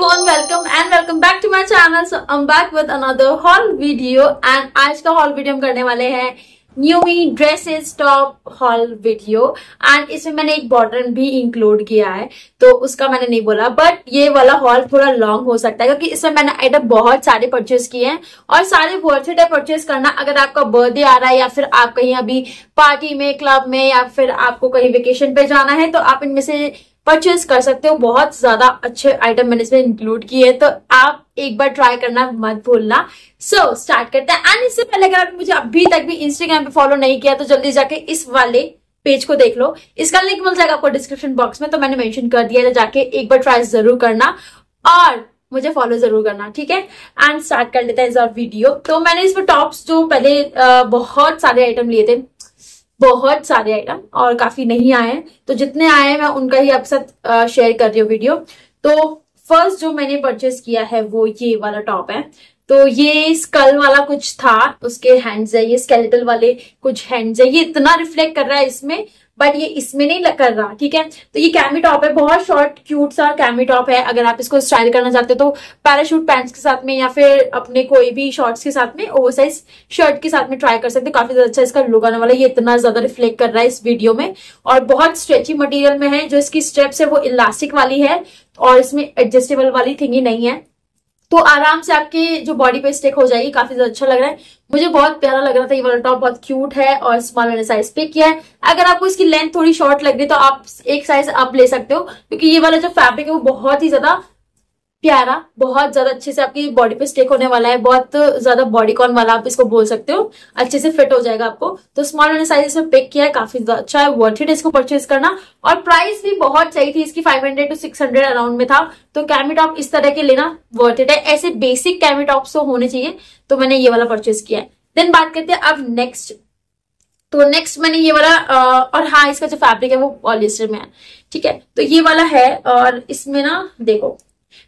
everyone, welcome and welcome back to my channel. So, I'm back with another haul video and आज का haul video हम करने वाले हैं Newme dresses top haul video and इसमें मैंने एक बॉटन भी इंक्लूड किया है तो उसका मैंने नहीं बोला बट ये वाला हॉल थोड़ा लॉन्ग हो सकता है, क्योंकि इसमें मैंने आइटम बहुत सारे परचेज किए हैं और सारे वर्थ इट है परचेज करना। अगर आपका बर्थडे आ रहा है या फिर आप कहीं अभी पार्टी में क्लब में या फिर आपको कहीं वेकेशन पे जाना है तो आप इनमें से परचेज कर सकते हो। बहुत ज़्यादा अच्छे आइटम मैंने इसमें इंक्लूड किए तो आप एक बार ट्राई करना मत भूलना। सो so, स्टार्ट करते हैं। एंड इससे पहले अगर आपने मुझे अभी तक भी इंस्टाग्राम पे फॉलो नहीं किया तो जल्दी जाके इस वाले पेज को देख लो। इसका लिंक मिल जाएगा आपको डिस्क्रिप्शन बॉक्स में तो मैंने मेंशन कर दिया है जाके एक बार ट्राई ज़रूर करना। और मुझे फॉलो ज़रूर करना ठीक है? एंड स्टार्ट कर लेते हैं इस वीडियो तो मैंने इसमें टॉप्स जो पहले बहुत सारे आइटम लिए थे बहुत सारे आइटम और काफ़ी नहीं आए हैं। तो जितने आए हैं, मैं उनका ही आपके साथ शेयर कर रही हूँ वीडियो तो फ़र्स्ट जो मैंने परचेस किया है, वो ये वाला टॉप है। तो ये स्कल वाला कुछ था, उसके हैंड्स है, ये स्केलेटल वाले कुछ हैंड्स है। ये इतना रिफ्लेक्ट कर रहा है इसमें। बट ये इसमें नहीं कर रहा ठीक है? तो ये कैमी टॉप है, बहुत शॉर्ट क्यूट सा कैमी टॉप है। अगर आप इसको स्टाइल करना चाहते हो तो पैराशूट पैंट्स के साथ में या फिर अपने कोई भी शॉर्ट्स के साथ में ओवर साइज़ शर्ट के साथ में ट्राई कर सकते काफ़ी ज़्यादा अच्छा इसका लुक आने वाला है। ये इतना ज़्यादा रिफ्लेक्ट कर रहा है इस वीडियो में। और बहुत स्ट्रेची मटेरियल में है, जो इसकी स्टेप्स है, वो इलास्टिक वाली है और इसमें एडजस्टेबल वाली थिंगी नहीं है। तो आराम से आपके जो बॉडी पे स्टेक हो जाएगी, काफ़ी ज़्यादा अच्छा लग रहा है। मुझे बहुत प्यारा लग रहा था ये वाला टॉप बहुत क्यूट है और स्मॉल मैंने साइज़ पे किया है। अगर आपको इसकी लेंथ थोड़ी शॉर्ट लग रही तो आप एक साइज़ आप ले सकते हो, क्योंकि ये वाला जो फैब्रिक है, वो बहुत ही ज़्यादा प्यारा, बहुत ज़्यादा अच्छे से आपकी बॉडी पे स्टेक होने वाला है, बहुत ज़्यादा बॉडी कॉन वाला आप इसको बोल सकते हो, अच्छे से फिट हो जाएगा आपको। तो स्मॉल मैंने साइज़ इसमें पिक किया है, काफ़ी अच्छा है वर्थ इट इसको परचेज करना। और प्राइस भी बहुत सही थी, इसकी 500 टू 600 अराउंड में था। तो कैमी टॉप इस तरह के लेना वर्थ इट है। ऐसे बेसिक कैमी तो होने चाहिए तो मैंने ये वाला परचेज किया है। देन बात करते हैं अब नेक्स्ट तो नेक्स्ट मैंने ये वाला और हाँ इसका जो फैब्रिक है वो पॉलिस्टर में है। ठीक है? तो ये वाला है, और इसमें ना, देखो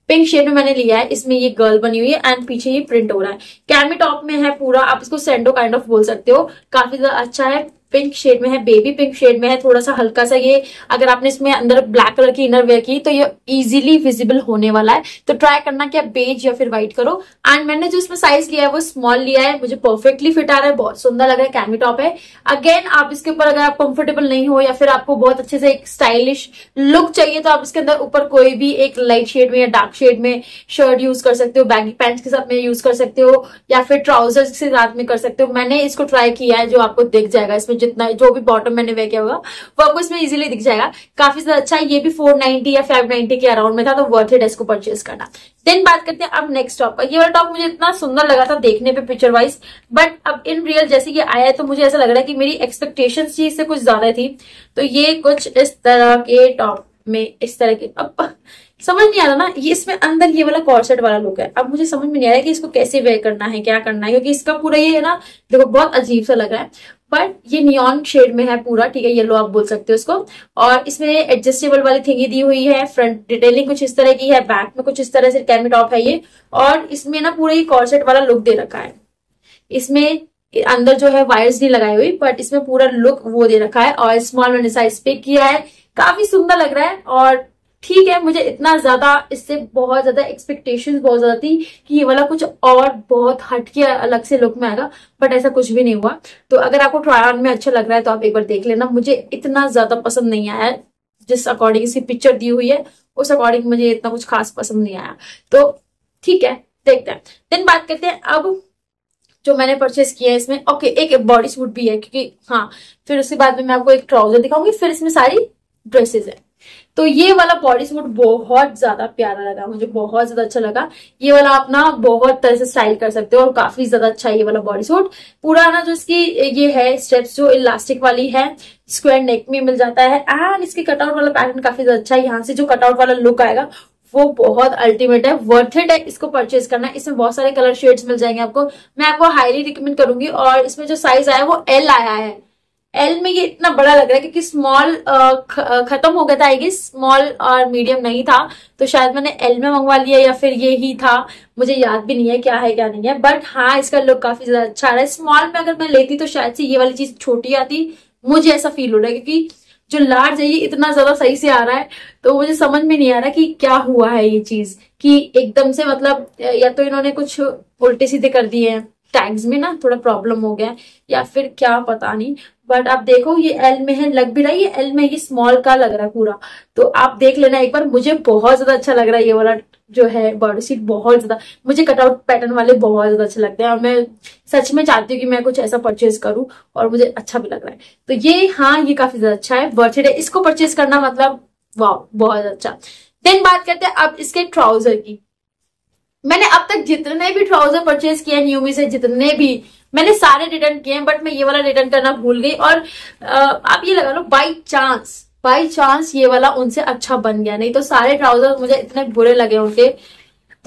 पिंक शेड में मैंने लिया है, इसमें ये गर्ल बनी हुई है एंड पीछे ये प्रिंट हो रहा है। कैमी टॉप में है पूरा, आप इसको सेंडो काइंड ऑफ़ बोल सकते हो। काफ़ी ज़्यादा अच्छा है। पिंक शेड में है बेबी पिंक शेड में है थोड़ा सा हल्का सा ये, अगर आपने इसमें अंदर ब्लैक कलर की इनर वेयर की तो ये इजीली विजिबल होने वाला है। तो ट्राई करना कि आप बेज या फिर व्हाइट करो। एंड मैंने जो इसमें साइज़ लिया है, वो स्मॉल लिया है, मुझे परफेक्टली फिट आ रहा है, बहुत सुंदर लग रहा है कैमी टॉप है। अगेन आप इसके ऊपर अगर आप कंफर्टेबल नहीं हो, या फिर आपको बहुत अच्छे से एक स्टाइलिश लुक चाहिए तो आप इसके अंदर ऊपर कोई भी एक लाइट शेड में या डार्क शेड में शर्ट यूज़ कर सकते हो बैगी पैंट्स के साथ में यूज़ कर सकते हो, या फिर ट्राउजर्स के साथ में कर सकते हो। मैंने इसको ट्राई किया है, जो आपको दिख जाएगा। इसमें जितना जो भी बॉटम मैंने वे किया होगा वो आपको इसमें इजीली दिख जाएगा। काफ़ी ज़्यादा अच्छा ये भी 490 या 590 के अराउंड में था तो वर्थ इट इसको परचेज करना। देन बात करते हैं अब नेक्स्ट टॉप का। ये वाला टॉप मुझे इतना सुंदर लगा था देखने पे पिक्चर वाइज बट अब इन रियल जैसे ये आया है तो मुझे ऐसा लग रहा है कि मेरी एक्सपेक्टेशन थी इससे कुछ ज़्यादा थी। तो ये कुछ इस तरह के टॉप में इस तरह के अब समझ नहीं आ रहा ना, ये इसमें अंदर ये वाला कॉर्सेट वाला लुक है। अब मुझे समझ में नहीं आ रहा है कि इसको कैसे वेयर करना है, क्या करना है, क्योंकि इसका पूरा ये है ना, देखो, बहुत अजीब सा लग रहा है। पर ये नियॉन शेड में है पूरा, ठीक है येलो आप बोल सकते हो इसको। और इसमें एडजस्टेबल वाली थिंगी दी हुई है फ्रंट डिटेलिंग कुछ इस तरह की है बैक में कुछ इस तरह से कैमी टॉप है ये। और इसमें ना पूरा ये कॉर्सेट वाला लुक दे रखा है। इसमें अंदर जो है वायर्स नहीं लगाई हुई बट इसमें पूरा लुक वो दे रखा है। और स्मॉल मैंने साइज़ पे किया है। काफ़ी सुंदर लग रहा है और ठीक है, मुझे इतना ज़्यादा इससे बहुत ज़्यादा एक्सपेक्टेशन बहुत ज़्यादा थी कि ये वाला कुछ और बहुत हटके अलग से लुक में आएगा बट ऐसा कुछ भी नहीं हुआ। तो अगर आपको ट्रायल में अच्छा लग रहा है तो आप एक बार देख लेना। मुझे इतना ज़्यादा पसंद नहीं आया, जिस अकॉर्डिंग इसकी पिक्चर दी हुई है, उस अकॉर्डिंग मुझे इतना कुछ खास पसंद नहीं आया। तो ठीक है, देखते हैं। देन बात करते हैं अब जो मैंने परचेस किया है इसमें। ओके एक बॉडी सूट भी है, क्योंकि हाँ फिर उसके बाद में मैं आपको एक ट्राउज़र दिखाऊँगी, फिर इसमें सारी ड्रेसेस है। तो ये वाला बॉडी सूट बहुत ज़्यादा प्यारा लगा, मुझे बहुत ज़्यादा अच्छा लगा। ये वाला आप ना बहुत तरह से स्टाइल कर सकते हो और काफ़ी ज़्यादा अच्छा ये वाला बॉडी सूट पूरा ना जो इसकी ये है स्टेप्स जो इलास्टिक वाली है स्क्वायर नेक में मिल जाता है। एंड इसके कटआउट वाला पैटर्न काफ़ी ज़्यादा अच्छा है। यहाँ से जो कटआउट वाला लुक आएगा, वो बहुत अल्टीमेट है। वर्थ इट है इसको परचेज करना। इसमें बहुत सारे कलर शेड्स मिल जाएँगे आपको। मैं आपको हाईली रिकमेंड करूँगी और इसमें जो साइज़ आया वो एल आया है। एल में ये इतना बड़ा लग रहा है क्योंकि स्मॉल खत्म हो गया था आएगी स्मॉल और मीडियम नहीं था तो शायद मैंने एल में मंगवा लिया या फिर ये ही था। मुझे याद भी नहीं है क्या है, क्या नहीं है बट हाँ इसका लुक काफ़ी ज़्यादा अच्छा आ रहा है। स्मॉल में अगर मैं लेती तो शायद से ये वाली चीज़ छोटी आती। मुझे ऐसा फील हो रहा है क्योंकि जो लार्ज है, ये इतना ज़्यादा सही से आ रहा है तो मुझे समझ में नहीं आ रहा कि क्या हुआ है ये चीज़, कि एकदम से मतलब या तो इन्होंने कुछ उल्टे सीधे कर दिए हैं। टैग्स में ना थोड़ा प्रॉब्लम हो गया या फिर क्या पता नहीं बट आप देखो ये एल में है, लग भी रहा है, ये एल में ये स्मॉल का लग रहा है पूरा। तो आप देख लेना एक बार, मुझे बहुत ज़्यादा अच्छा लग रहा है ये वाला जो है बॉडी सीट बहुत ज़्यादा। मुझे कटआउट पैटर्न वाले बहुत ज़्यादा अच्छे लगते हैं, और मैं सच में चाहती हूँ कि मैं कुछ ऐसा परचेज करूँ, और मुझे अच्छा भी लग रहा है। तो ये हाँ ये काफ़ी ज़्यादा अच्छा है बर्थडे इसको परचेज करना मतलब वाह बहुत अच्छा। देन बात करते हैं अब इसके ट्राउज़र की। मैंने अब तक जितने भी ट्राउज़र परचेज किए हैं न्यूमी से, जितने भी, मैंने सारे रिटर्न किए बट मैं ये वाला रिटर्न करना भूल गई और आप ये लगा लो बाई चांस बाई चांस ये वाला उनसे अच्छा बन गया। नहीं तो सारे ट्राउज़र मुझे इतने बुरे लगे उनके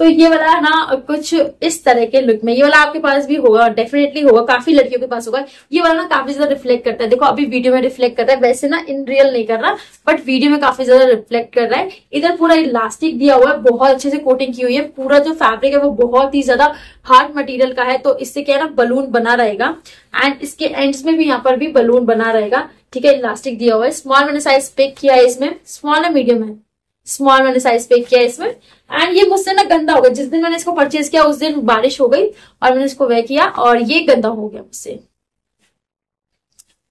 तो ये वाला ना कुछ इस तरह के लुक में, ये वाला आपके पास भी होगा डेफिनेटली होगा, काफ़ी लड़कियों के पास होगा। ये वाला ना काफ़ी ज़्यादा रिफ्लेक्ट करता है। देखो, अभी वीडियो में रिफ्लेक्ट कर रहा है, वैसे ना इन रियल नहीं कर रहा बट वीडियो में काफ़ी ज़्यादा रिफ्लेक्ट कर रहा है। इधर पूरा इलास्टिक दिया हुआ है, बहुत अच्छे से कोटिंग की हुई है। पूरा जो फैब्रिक है, वो बहुत ही ज़्यादा हार्ड मटीरियल का है तो इससे क्या है ना बलून बना रहेगा। एंड इसके एंड्स में भी यहाँ पर भी बलून बना रहेगा। ठीक है इलास्टिक दिया हुआ है। स्मॉल मैंने साइज़ पिक किया है इसमें स्मॉल है मीडियम है। स्मॉल मैंने साइज़ पे किया इसमें। एंड ये मुझसे ना गंदा हो गया। जिस दिन मैंने इसको परचेज किया, उस दिन बारिश हो गई और मैंने इसको वे किया और ये गंदा हो गया मुझसे।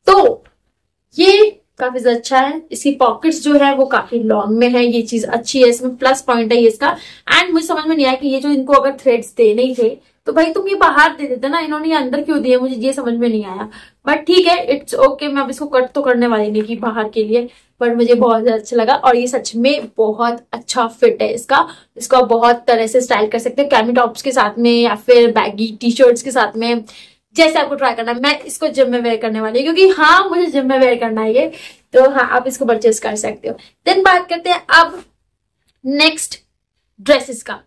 तो ये काफ़ी ज़्यादा अच्छा है। इसकी पॉकेट्स जो है, वो काफ़ी लॉन्ग में है। ये चीज़ अच्छी है। इसमें प्लस पॉइंट है ये इसका। एंड मुझे समझ में नहीं आया कि ये जो इनको अगर थ्रेड्स देने ही थे तो भाई तुम ये बाहर दे देते ना, इन्होंने अंदर क्यों दिए, मुझे ये समझ में नहीं आया। बट ठीक है इट्स ओके मैं अब इसको कट तो करने वाली नहीं की बाहर के लिए बट मुझे बहुत ज़्यादा अच्छा लगा और ये सच में बहुत अच्छा फिट है इसका। इसको आप बहुत तरह से स्टाइल कर सकते हैं कैमी टॉप्स के साथ में या फिर बैगी टी शर्ट्स के साथ में, जैसे आपको ट्राई करना है। मैं इसको जिम में वेयर करने वाली हूँ, क्योंकि हाँ मुझे जिम में वेयर करना है ये। तो हाँ आप इसको परचेज कर सकते हो। देन बात करते हैं अब नेक्स्ट ड्रेसेस का।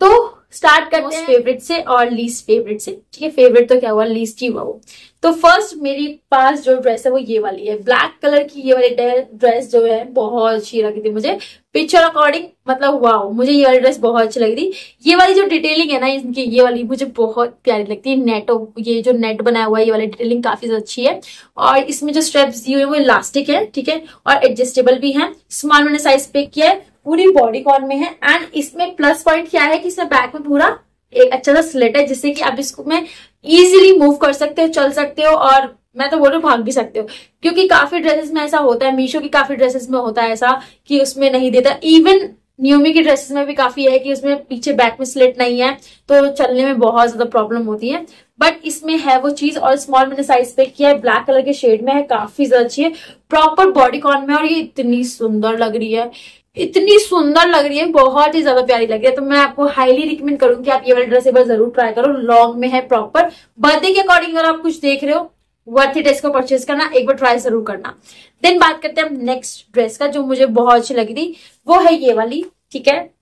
तो स्टार्ट करते हैं। फेवरेट से और लीस्ट फेवरेट से। ठीक है फेवरेट तो क्या हुआ? लीस्ट ही हुआ वो। तो फ़र्स्ट मेरी पास जो ड्रेस है वो ये वाली है। ब्लैक कलर की ये वाली ड्रेस जो है बहुत अच्छी लगी थी मुझे। पिक्चर अकॉर्डिंग मतलब वाओ मुझे ये वाली ड्रेस बहुत अच्छी लगी थी। ये वाली जो डिटेलिंग है ना इनकी ये वाली मुझे बहुत प्यारी लगती है। नेटो ये जो नेट बनाया हुआ है ये वाली डिटेलिंग काफ़ी अच्छी है। और इसमें जो स्ट्रेप्स दी हुई है वो इलास्टिक है ठीक है? और एडजस्टेबल भी है। स्मॉल मैंने साइज़ पिक किया है। पूरी बॉडी कॉन में है। एंड इसमें प्लस पॉइंट क्या है कि इसमें बैक में पूरा एक अच्छा सा स्लेट है, जिससे कि आप इसको में इजिली मूव कर सकते हो, चल सकते हो और मैं तो बोल भाग भी सकते हो। क्योंकि काफ़ी ड्रेसेस में ऐसा होता है, मीशो की काफ़ी ड्रेसेस में होता है ऐसा कि उसमें नहीं देता। इवन न्यूमी की ड्रेसेस में भी काफ़ी है कि उसमें पीछे बैक में स्लेट नहीं है तो चलने में बहुत ज़्यादा प्रॉब्लम होती है। बट इसमें है वो चीज़, और स्मॉल मैंने साइज़ पे किया है ब्लैक कलर के शेड में है, काफ़ी ज़्यादा अच्छी है। प्रॉपर बॉडी कॉन में और ये इतनी सुंदर लग रही है। इतनी सुंदर लग रही है, बहुत ही ज़्यादा प्यारी लग रही है। तो मैं आपको हाईली रिकमेंड करूँगी आप ये वाली ड्रेस एक बार ज़रूर ट्राई करो लॉन्ग में है प्रॉपर बर्थडे के अकॉर्डिंग अगर आप कुछ देख रहे हो वर्थ ड्रेस को परचेज करना, एक बार ट्राई ज़रूर करना। देन बात करते हैं नेक्स्ट ड्रेस का, जो मुझे बहुत अच्छी लगी थी, वो है ये वाली, ठीक है?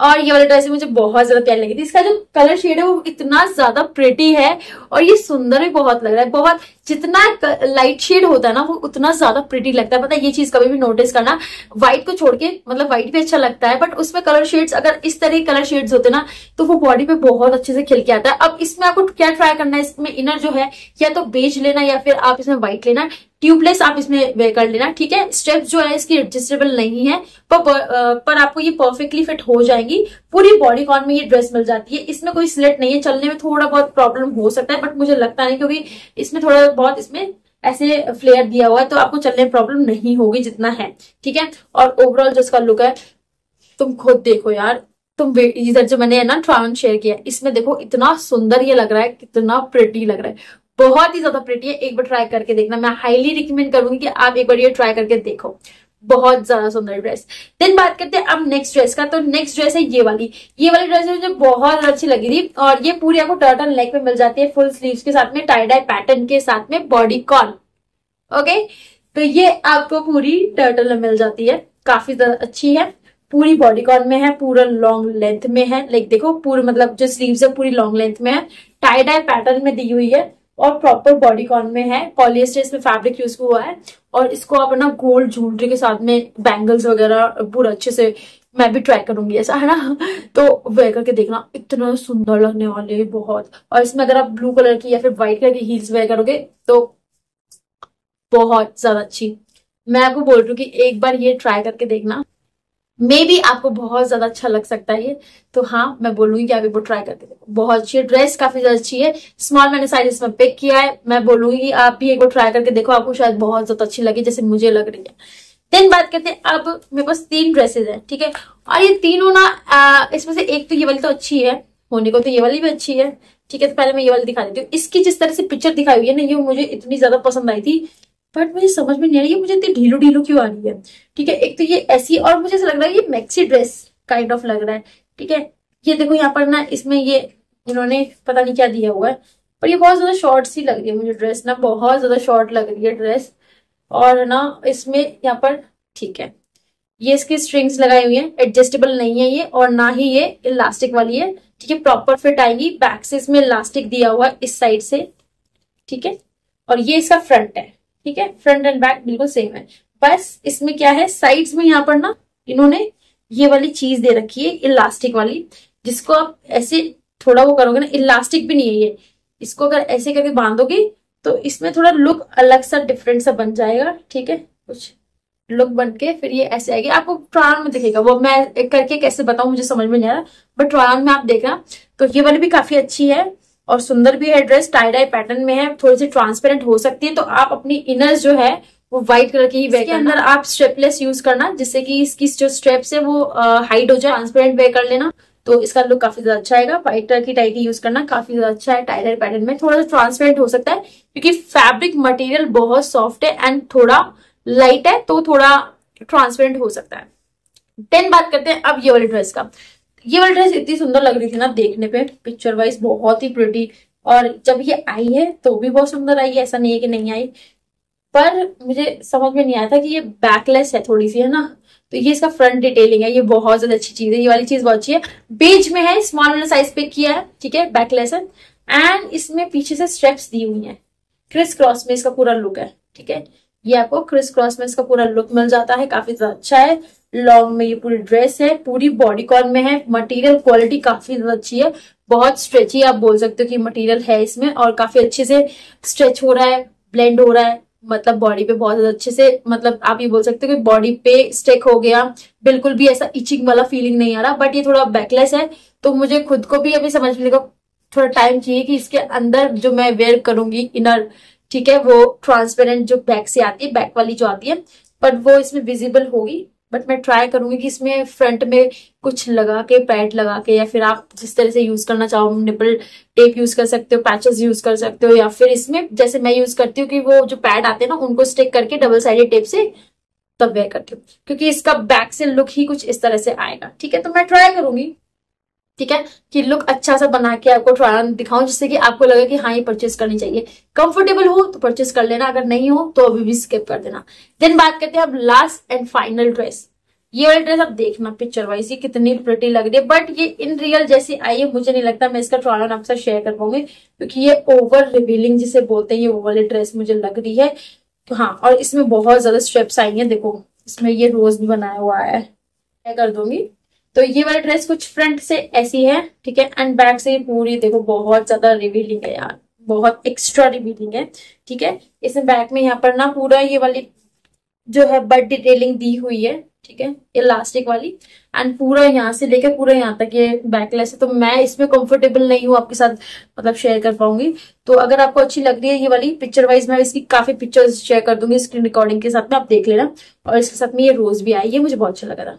और ये वाला ड्रेस मुझे बहुत ज़्यादा प्यारी लगी थी। इसका जो कलर शेड है वो इतना ज़्यादा प्रिटी है और ये सुंदर भी बहुत लग रहा है। बहुत जितना लाइट शेड होता है ना, वो उतना ज़्यादा प्रिटी लगता है। पता है, ये चीज़ कभी भी नोटिस करना। व्हाइट को छोड़ के मतलब व्हाइट भी अच्छा लगता है बट उसमें कलर शेड्स अगर इस तरह के कलर शेड्स होते ना तो वो बॉडी पे बहुत अच्छे से खिल के आता है। अब इसमें आपको क्या ट्राई करना है? इसमें इनर जो है, या तो बेच लेना, या फिर आप इसमें व्हाइट लेना। ट्यूबलेस आप इसमें वे कर लेना ठीक है? स्टेप्स जो है इसकी एडजस्टेबल नहीं है पर, पर आपको ये परफेक्टली फिट हो जाएँगी। पूरी बॉडी कॉन में ये ड्रेस मिल जाती है। इसमें कोई स्लेट नहीं है। चलने में थोड़ा बहुत प्रॉब्लम हो सकता है बट मुझे लगता नहीं क्योंकि इसमें थोड़ा बहुत इसमें ऐसे फ्लेयर दिया हुआ है तो आपको चलने में प्रॉब्लम नहीं होगी जितना है ठीक है? और ओवरऑल जो इसका लुक है तुम खुद देखो यार। तुम इधर जो मैंने ना ट्राउन शेयर किया इसमें देखो इतना सुंदर ये लग रहा है कितना प्रिटी लग रहा है। बहुत ही ज़्यादा प्रिटी है, एक बार ट्राई करके देखना। मैं हाईली रिकमेंड करूँगी कि आप एक बार ये ट्राई करके देखो। बहुत ज़्यादा सुंदर ड्रेस देन बात करते हैं अब नेक्स्ट ड्रेस का। तो नेक्स्ट ड्रेस है ये वाली। ये वाली ड्रेस मुझे बहुत अच्छी लगी थी और ये पूरी आपको टर्टन लेग पे मिल जाती है फुल स्लीव्स के साथ में टाई डाई पैटर्न के साथ में बॉडी कॉन ओके तो ये आपको पूरी टर्टल में मिल जाती है। काफ़ी ज़्यादा अच्छी है। पूरी बॉडी कॉन में है, पूरा लॉन्ग लेंथ में है। लाइक देखो, पूरे मतलब जो स्लीव्स है, पूरी लॉन्ग लेंथ में है। टाई डाई पैटर्न में दी हुई है। और प्रॉपर बॉडी कॉन में है पॉलिएस्टर इसमें फैब्रिक यूज़ हुआ है, और इसको आप ना गोल्ड ज्वेलरी के साथ में बैंगल्स वगैरह पूरा अच्छे से मैं भी ट्राई करूँगी ऐसा, है ना? तो वे करके देखना, इतना सुंदर लगने वाले बहुत। और इसमें अगर आप ब्लू कलर की या फिर व्हाइट कलर की हील्स वेयर करोगे तो बहुत ज़्यादा अच्छी। मैं आपको बोल रही हूँ कि एक बार ये ट्राई करके देखना। मे बी आपको बहुत ज़्यादा अच्छा लग सकता है तो हाँ मैं बोलूँगी कि आप एक ट्राई करके देखो। बहुत अच्छी है। ड्रेस काफ़ी ज़्यादा अच्छी है। स्मॉल मैंने साइज़ इसमें पिक किया है। मैं बोलूँगी आप भी एक बार ट्राई करके देखो। आपको शायद बहुत ज़्यादा अच्छी लगी, जैसे मुझे लग रही है। देन बात करते हैं। अब मेरे पास तीन ड्रेसेस है, ठीक है? और ये तीनों ना इसमें से एक तो ये वाली तो अच्छी है। होने को तो ये वाली भी अच्छी है। ठीक है तो पहले मैं ये वाली दिखा देती हूँ। इसकी जिस तरह से पिक्चर दिखाई हुई है ना, ये मुझे इतनी ज़्यादा पसंद आई थी। बट मुझे समझ में नहीं आ रही है, मुझे इतनी ढीलू ढीलू क्यों आ रही है? ठीक है, एक तो ये ऐसी, और मुझे ऐसा लग रहा है ये मैक्सी ड्रेस काइंड ऑफ़ लग रहा है, ठीक है? ये देखो यहाँ पर ना, इसमें ये इन्होंने पता नहीं क्या दिया हुआ है, पर ये बहुत ज़्यादा शॉर्ट सी लग रही है मुझे ड्रेस ना, बहुत ज़्यादा शॉर्ट लग रही है ड्रेस और ना इसमें यहाँ पर, ठीक है, ये इसकी स्ट्रिंग्स लगाई हुई है एडजस्टेबल नहीं है ये, और ना ही ये इलास्टिक वाली है, ठीक है प्रॉपर फिट आएगी बैक से इसमें इलास्टिक दिया हुआ इस साइड से, ठीक है? और ये इसका फ्रंट है। ठीक है? फ्रंट एंड बैक बिल्कुल सेम है। बस इसमें क्या है? साइड्स में यहाँ पर ना इन्होंने ये वाली चीज़ दे रखी है इलास्टिक वाली, जिसको आप ऐसे थोड़ा वो करोगे ना इलास्टिक भी नहीं है ये। इसको अगर ऐसे करके बांधोगे तो इसमें थोड़ा लुक अलग सा डिफरेंट सा बन जाएगा, ठीक है? कुछ लुक बन के फिर ये ऐसे आएगी। आपको ट्रायन में दिखेगा, वो मैं करके कैसे बताऊँ मुझे समझ में नहीं आ रहा बट ट्रायन में आप देखा तो ये वाली भी काफ़ी अच्छी है। और सुंदर भी है ड्रेस टाई डाई पैटर्न में है थोड़ी सी ट्रांसपेरेंट हो सकती है तो आप अपनी इनर्स जो है वो व्हाइट कलर की ही वेयर अंदर आप स्ट्रेपलेस यूज़ करना जिससे कि इसकी जो स्ट्रेप्स है वो हाइट हो जाए ट्रांसपेरेंट वेयर कर लेना तो इसका लुक काफ़ी ज़्यादा अच्छा आएगा। व्हाइट कलर की टाइटी यूज़ करना काफ़ी ज़्यादा अच्छा है टाइलर पैटर्न में। थोड़ा सा ट्रांसपेरेंट हो सकता है क्योंकि फैब्रिक मटेरियल बहुत सॉफ्ट है एंड थोड़ा लाइट है तो थोड़ा ट्रांसपेरेंट हो सकता है। देन बात करते हैं अब ये वाली ड्रेस का। ये वाली ड्रेस इतनी सुंदर लग रही थी ना देखने पे पिक्चर वाइज बहुत ही प्रिटी और जब ये आई है तो भी बहुत सुंदर आई है ऐसा नहीं है कि नहीं आई। पर मुझे समझ में नहीं आया था कि ये बैकलेस है थोड़ी सी, है ना? तो ये इसका फ्रंट डिटेलिंग है, ये बहुत ज़्यादा अच्छी चीज़ है, ये वाली चीज़ बहुत अच्छी है। बीच में है स्मॉल वाला साइज़ पे किया है, ठीक है बैकलेस है। एंड इसमें पीछे से स्ट्रेप्स दी हुई है। क्रिस क्रॉस में इसका पूरा लुक है, ठीक है? ये आपको क्रिस क्रॉस में इसका पूरा लुक मिल जाता है, काफ़ी ज़्यादा अच्छा है। लॉन्ग में ये पूरी ड्रेस है, पूरी बॉडी कॉन में है मटेरियल क्वालिटी काफ़ी अच्छी है, बहुत स्ट्रेची आप बोल सकते हो कि मटेरियल है इसमें और काफ़ी अच्छे से स्ट्रेच हो रहा है ब्लेंड हो रहा है मतलब बॉडी पे बहुत अच्छे से मतलब आप ये बोल सकते हो कि बॉडी पे स्टेक हो गया, बिल्कुल भी ऐसा इचिंग वाला फीलिंग नहीं आ रहा बट ये थोड़ा बैकलेस है तो मुझे खुद को भी अभी समझने का थोड़ा टाइम चाहिए कि इसके अंदर जो मैं वेयर करूँगी इनर ठीक है, वो ट्रांसपेरेंट जो बैक से आती है बैक वाली जो आती है बट वो इसमें विजिबल होगी बट मैं ट्राई करूँगी कि इसमें फ्रंट में कुछ लगा के पैड लगा के, या फिर आप जिस तरह से यूज़ करना चाहो निपल टेप यूज़ कर सकते हो पैचेस यूज़ कर सकते हो, या फिर इसमें जैसे मैं यूज़ करती हूँ कि वो जो पैड आते हैं ना, उनको स्टिक करके डबल साइडेड टेप से तब वेयर करती हूँ। क्योंकि इसका बैक से लुक ही कुछ इस तरह से आएगा। ठीक है तो मैं ट्राई करूँगी। ठीक है? कि लुक अच्छा सा बना के आपको ट्रायल दिखाऊँ, जिससे कि आपको लगे कि हाँ ये परचेस करनी चाहिए। कंफर्टेबल हो तो परचेस कर लेना, अगर नहीं हो तो अभी भी स्किप कर देना। देन बात करते हैं अब लास्ट एंड फाइनल ड्रेस ये वाली ड्रेस आप देखना पिक्चर वाइज ये कितनी प्रिटी लग रही है। बट ये इन रियल जैसी आई है, मुझे नहीं लगता, मैं इसका ट्रायल आपसे शेयर कर पाऊँगी, क्योंकि ये ओवर रिवीलिंग जिसे बोलते हैं, ये वो वाली ड्रेस मुझे लग रही है। तो हाँ और इसमें बहुत ज़्यादा स्ट्रेप्स आई है, देखो, इसमें ये रोज भी बनाया हुआ है। कर दूँगी। तो ये वाली ड्रेस कुछ फ्रंट से ऐसी है, ठीक है? एंड बैक से पूरी देखो, बहुत ज़्यादा रिवीलिंग है यार। बहुत एक्स्ट्रा रिवीलिंग है, ठीक है? इसमें बैक में यहाँ पर ना पूरा ये वाली जो है बड डिटेलिंग दी हुई है, ठीक है? इलास्टिक वाली। एंड पूरा यहाँ से लेकर पूरा यहाँ तक ये बैकलेस है। तो मैं इसमें कंफर्टेबल नहीं हूँ, आपके साथ मतलब शेयर कर पाऊँगी। तो अगर आपको अच्छी लग रही है ये वाली पिक्चर वाइज मैं इसकी काफ़ी पिक्चर्स शेयर कर दूँगी स्क्रीन रिकॉर्डिंग के साथ में, आप देख लेना। और इसके साथ में ये रोज भी आई है मुझे बहुत अच्छा लगा था।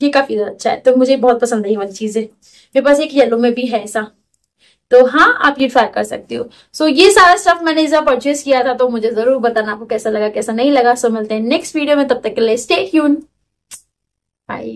ये काफ़ी ज़्यादा अच्छा है। तो मुझे बहुत पसंद है ये वाली चीज़ें। मेरे पास एक येलो में भी है ऐसा। तो हाँ आप ये ट्राई कर सकते हो। सो so, ये सारा स्टफ़ मैंने इसका परचेज किया था तो मुझे ज़रूर बताना आपको कैसा लगा कैसा नहीं लगा। सो मिलते हैं नेक्स्ट वीडियो में तब तक के लिए स्टे ट्यून बाय